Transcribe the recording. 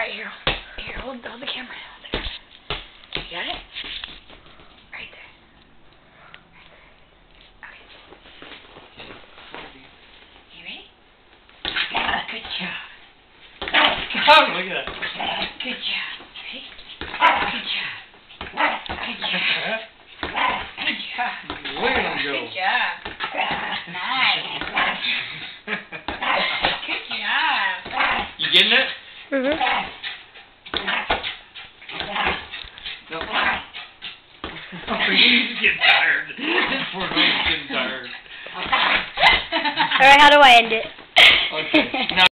Alright, here. Here, hold, hold the camera. Hold. You got it? Right there. Okay. You ready? Good job. God, look at that. Good job. Ready? Good job. Good job. Good job. Look at go. Good job. Nice. Good job. You getting it? Mhm. He's getting tired. This poor man's getting tired. Alright, how do I end it? Okay. Now